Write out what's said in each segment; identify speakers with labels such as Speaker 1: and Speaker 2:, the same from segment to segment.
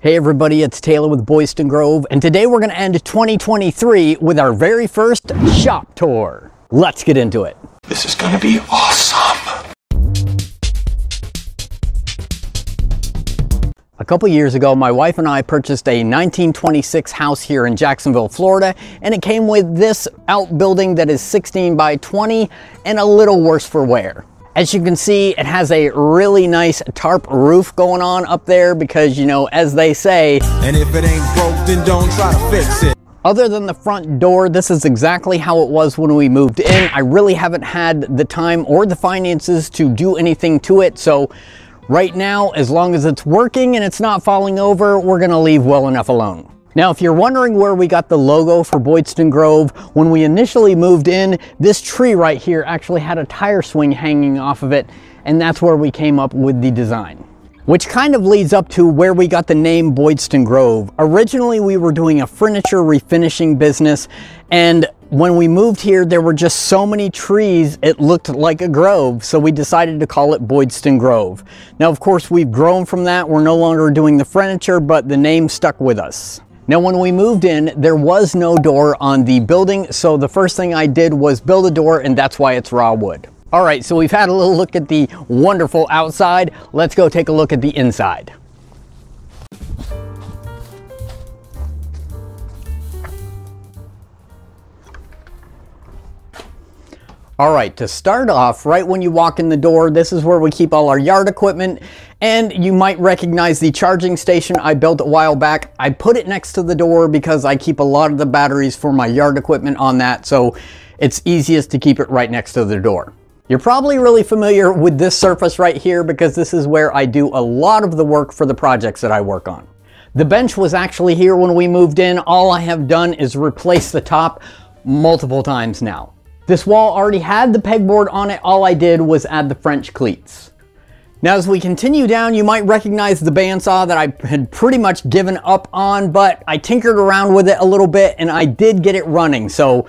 Speaker 1: Hey everybody, it's Taylor with Boydston Grove, and today we're going to end 2023 with our very first shop tour. Let's get into it.
Speaker 2: This is gonna be awesome.
Speaker 1: A couple years ago, my wife and I purchased a 1926 house here in Jacksonville, Florida, and it came with this outbuilding that is 16 by 20 and a little worse for wear. As you can see, it has a really nice tarp roof going on up there because, you know, as they say,
Speaker 3: And if it ain't broke, then don't try to fix it.
Speaker 1: Other than the front door, this is exactly how it was when we moved in. I really haven't had the time or the finances to do anything to it. So right now, as long as it's working and it's not falling over, we're gonna leave well enough alone. Now, if you're wondering where we got the logo for Boydston Grove, when we initially moved in, this tree right here actually had a tire swing hanging off of it, and that's where we came up with the design. Which kind of leads up to where we got the name Boydston Grove. Originally, we were doing a furniture refinishing business, and when we moved here, there were just so many trees, it looked like a grove, so we decided to call it Boydston Grove. Now, of course, we've grown from that. We're no longer doing the furniture, but the name stuck with us. Now, when we moved in, there was no door on the building, so the first thing I did was build a door, and that's why it's raw wood. All right, so we've had a little look at the wonderful outside. Let's go take a look at the inside. All right, to start off, right when you walk in the door, this is where we keep all our yard equipment. And you might recognize the charging station I built a while back. I put it next to the door because I keep a lot of the batteries for my yard equipment on that. So it's easiest to keep it right next to the door. You're probably really familiar with this surface right here because this is where I do a lot of the work for the projects that I work on. The bench was actually here when we moved in. All I have done is replace the top multiple times now. This wall already had the pegboard on it. All I did was add the French cleats. Now as we continue down, you might recognize the bandsaw that I had pretty much given up on, but I tinkered around with it a little bit and I did get it running. So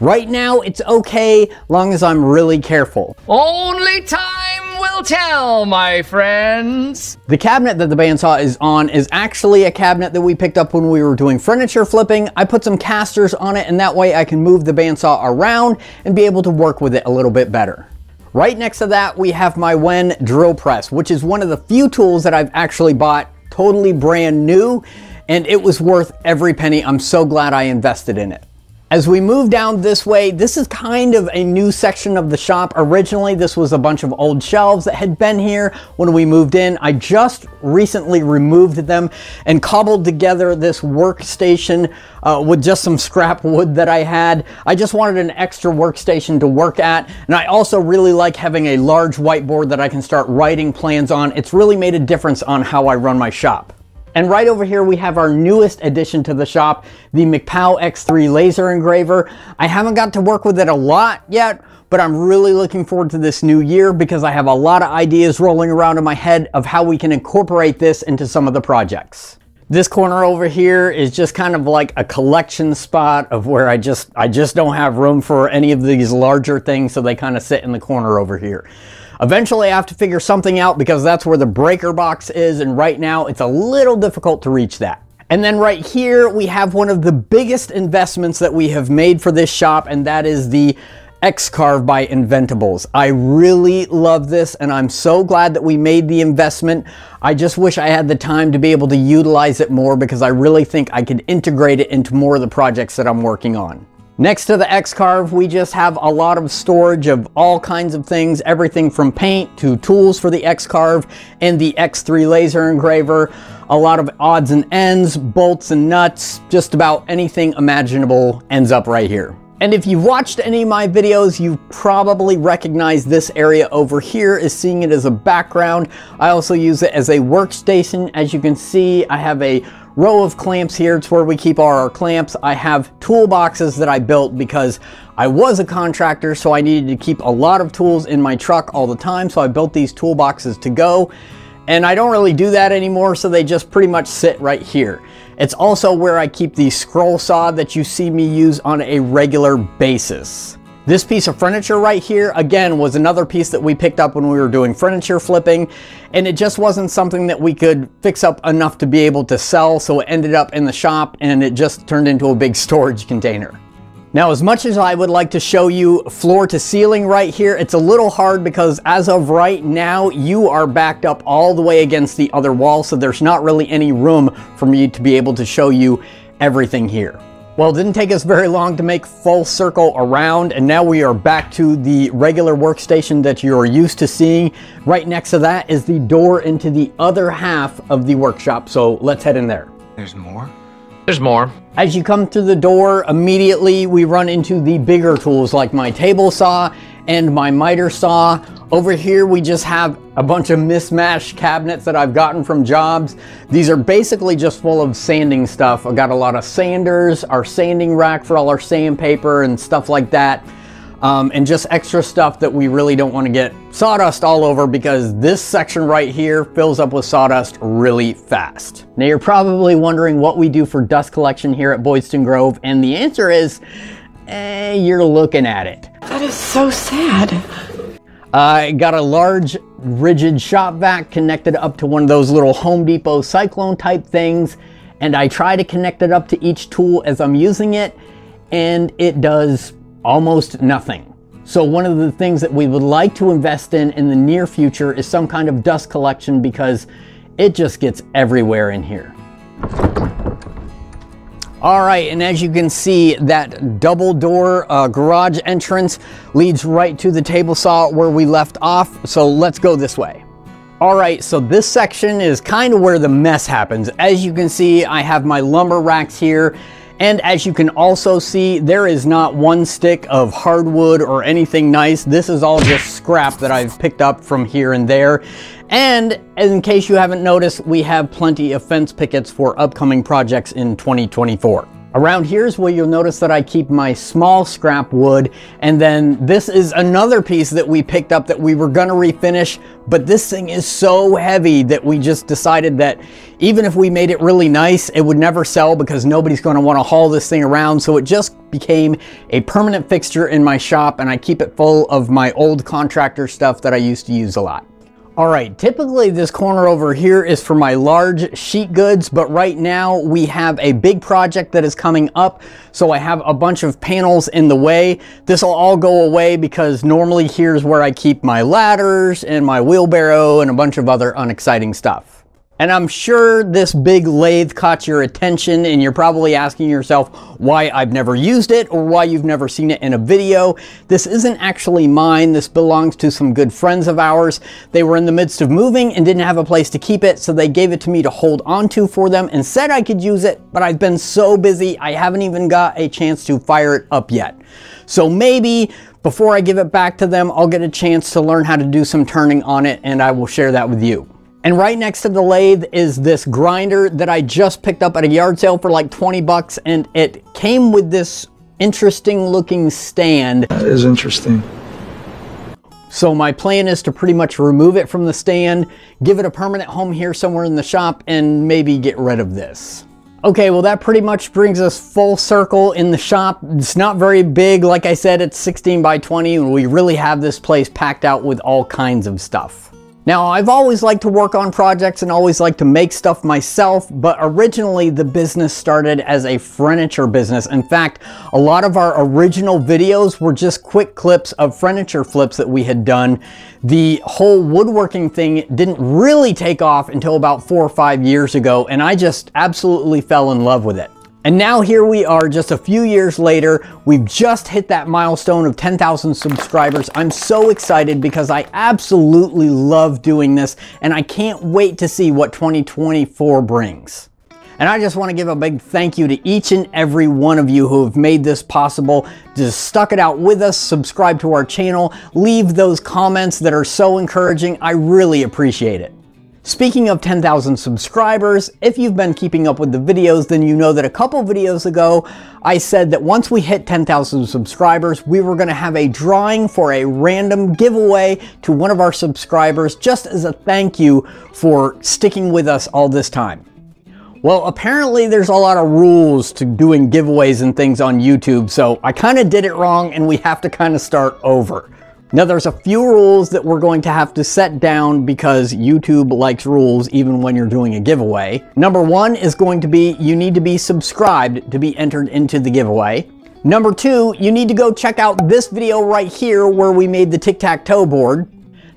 Speaker 1: right now it's okay, long as I'm really careful.
Speaker 4: Only time will tell, my friends.
Speaker 1: The cabinet that the bandsaw is on is actually a cabinet that we picked up when we were doing furniture flipping. I put some casters on it and that way I can move the bandsaw around and be able to work with it a little bit better. Right next to that, we have my Wen drill press, which is one of the few tools that I've actually bought totally brand new, and it was worth every penny. I'm so glad I invested in it. As we move down this way, this is kind of a new section of the shop. Originally, this was a bunch of old shelves that had been here when we moved in. I just recently removed them and cobbled together this workstation uh, with just some scrap wood that I had. I just wanted an extra workstation to work at. And I also really like having a large whiteboard that I can start writing plans on. It's really made a difference on how I run my shop. And right over here, we have our newest addition to the shop, the Mecpow X3 laser engraver. I haven't got to work with it a lot yet, but I'm really looking forward to this new year because I have a lot of ideas rolling around in my head of how we can incorporate this into some of the projects. This corner over here is just kind of like a collection spot of where I just I just don't have room for any of these larger things, so they kind of sit in the corner over here. Eventually I have to figure something out because that's where the breaker box is and right now it's a little difficult to reach that. And then right here we have one of the biggest investments that we have made for this shop and that is the X-Carve by Inventables. I really love this and I'm so glad that we made the investment. I just wish I had the time to be able to utilize it more because I really think I could integrate it into more of the projects that I'm working on. Next to the X-Carve, we just have a lot of storage of all kinds of things, everything from paint to tools for the X-Carve and the X3 laser engraver, a lot of odds and ends, bolts and nuts, just about anything imaginable ends up right here. And if you've watched any of my videos, you probably recognize this area over here is seeing it as a background. I also use it as a workstation. As you can see, I have a row of clamps here. It's where we keep all our clamps. I have toolboxes that I built because I was a contractor, so I needed to keep a lot of tools in my truck all the time. So I built these toolboxes to go. And I don't really do that anymore, so they just pretty much sit right here. It's also where I keep the scroll saw that you see me use on a regular basis. This piece of furniture right here, again, was another piece that we picked up when we were doing furniture flipping, and it just wasn't something that we could fix up enough to be able to sell, so it ended up in the shop and it just turned into a big storage container. Now, as much as I would like to show you floor to ceiling right here, it's a little hard because as of right now, you are backed up all the way against the other wall, so there's not really any room for me to be able to show you everything here. Well, it didn't take us very long to make full circle around, and now we are back to the regular workstation that you're used to seeing. Right next to that is the door into the other half of the workshop, so let's head in there.
Speaker 2: There's more?
Speaker 4: There's more.
Speaker 1: As you come through the door, immediately we run into the bigger tools like my table saw and my miter saw. Over here we just have a bunch of mismatched cabinets that I've gotten from jobs. These are basically just full of sanding stuff. I've got a lot of sanders, our sanding rack for all our sandpaper and stuff like that um, and just extra stuff that we really don't want to get sawdust all over because this section right here fills up with sawdust really fast. Now you're probably wondering what we do for dust collection here at Boydston Grove and the answer is, eh, you're looking at it.
Speaker 5: That is so sad.
Speaker 1: I got a large Ridgid shop vac connected up to one of those little Home Depot cyclone type things and I try to connect it up to each tool as I'm using it and it does almost nothing. So one of the things that we would like to invest in in the near future is some kind of dust collection because it just gets everywhere in here. All right, and as you can see, that double door uh, garage entrance leads right to the table saw where we left off. So let's go this way. All right, so this section is kind of where the mess happens. As you can see, I have my lumber racks here and as you can also see, there is not one stick of hardwood or anything nice. This is all just scrap that I've picked up from here and there. And in case you haven't noticed, we have plenty of fence pickets for upcoming projects in 2024. Around here is where you'll notice that I keep my small scrap wood. And then this is another piece that we picked up that we were gonna refinish, but this thing is so heavy that we just decided that even if we made it really nice, it would never sell because nobody's gonna wanna haul this thing around. So it just became a permanent fixture in my shop and I keep it full of my old contractor stuff that I used to use a lot. All right, typically this corner over here is for my large sheet goods, but right now we have a big project that is coming up, so I have a bunch of panels in the way. This will all go away because normally here's where I keep my ladders and my wheelbarrow and a bunch of other unexciting stuff. And I'm sure this big lathe caught your attention and you're probably asking yourself why I've never used it or why you've never seen it in a video. This isn't actually mine. This belongs to some good friends of ours. They were in the midst of moving and didn't have a place to keep it, so they gave it to me to hold onto for them and said I could use it, but I've been so busy I haven't even got a chance to fire it up yet. So maybe before I give it back to them, I'll get a chance to learn how to do some turning on it and I will share that with you. And right next to the lathe is this grinder that I just picked up at a yard sale for like 20 bucks and it came with this interesting looking stand.
Speaker 2: That is interesting.
Speaker 1: So my plan is to pretty much remove it from the stand, give it a permanent home here somewhere in the shop and maybe get rid of this. Okay, well that pretty much brings us full circle in the shop. It's not very big. Like I said, it's 16 by 20 and we really have this place packed out with all kinds of stuff. Now, I've always liked to work on projects and always liked to make stuff myself, but originally the business started as a furniture business. In fact, a lot of our original videos were just quick clips of furniture flips that we had done. The whole woodworking thing didn't really take off until about four or five years ago, and I just absolutely fell in love with it. And now here we are just a few years later. We've just hit that milestone of 10,000 subscribers. I'm so excited because I absolutely love doing this and I can't wait to see what 2024 brings. And I just want to give a big thank you to each and every one of you who have made this possible, just stuck it out with us, subscribe to our channel, leave those comments that are so encouraging. I really appreciate it. Speaking of 10,000 subscribers, if you've been keeping up with the videos, then you know that a couple videos ago, I said that once we hit 10,000 subscribers, we were gonna have a drawing for a random giveaway to one of our subscribers, just as a thank you for sticking with us all this time. Well, apparently there's a lot of rules to doing giveaways and things on YouTube, so I kind of did it wrong and we have to kind of start over. Now there's a few rules that we're going to have to set down because YouTube likes rules even when you're doing a giveaway. Number one is going to be you need to be subscribed to be entered into the giveaway. Number two, you need to go check out this video right here where we made the tic-tac-toe board.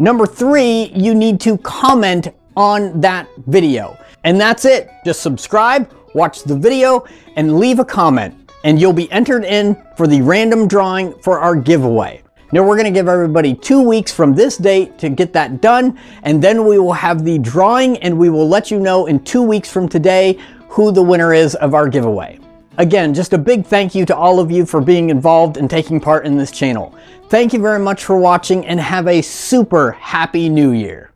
Speaker 1: Number three, you need to comment on that video. And that's it. Just subscribe, watch the video, and leave a comment. And you'll be entered in for the random drawing for our giveaway. Now we're gonna give everybody two weeks from this date to get that done, and then we will have the drawing and we will let you know in two weeks from today who the winner is of our giveaway. Again, just a big thank you to all of you for being involved and taking part in this channel. Thank you very much for watching and have a super happy new year.